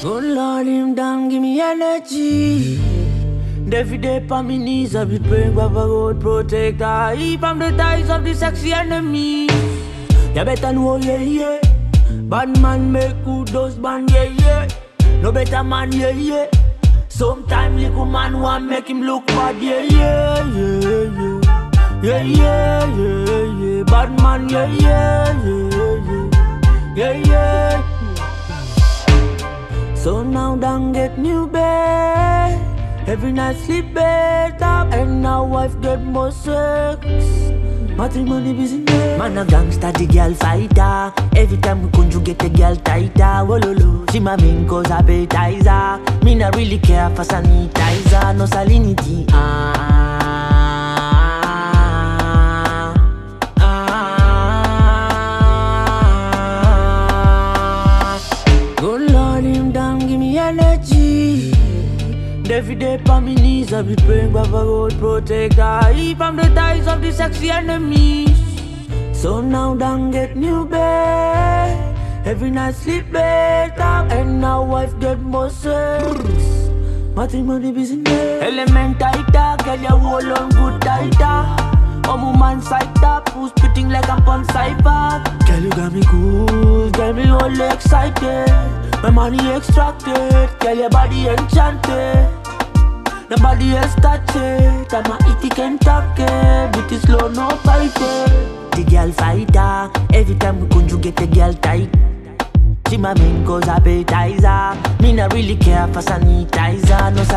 Good Lord, him down, give me energy. Every day on my knees, I be praying, Papa God protect I Keep from the ties of the sexy enemy. You better know, yeah, yeah. Bad man make good husband, yeah, yeah. No better man, yeah, yeah. Sometimes little man want make him look bad, yeah, yeah, yeah, yeah. Yeah, yeah, yeah, yeah. Bad man, yeah, yeah, yeah, yeah. Yeah, yeah. So now don't get new bed. Every night sleep better. And now wife get more sex. Matrimony business. Man a gangster, the girl fighter. Every time we conjugate the girl tighter. Wololo. She my main cause appetizer. Me not really care for sanitizer. No salinity. Ah. Energy. Every day on my knees, I be praying, God protect I Keep from the ties of the sexy enemies. So now don't get new bed. Every night sleep better, and now wife get more sex. Matrimony business. Element tighter, girl you hold on good tighter. I'm a man side up, who's spitting like I'm on cyber. Girl you got me cool, girl me all excited. My money extracted, girl your body enchanted. Nobody else touch it. I'm a itty Kentucky, but it's slow, no fight it. The girl fighter, every time we conjugate the girl tight. She my main cause appetizer. Me not really care for sanitizer, no.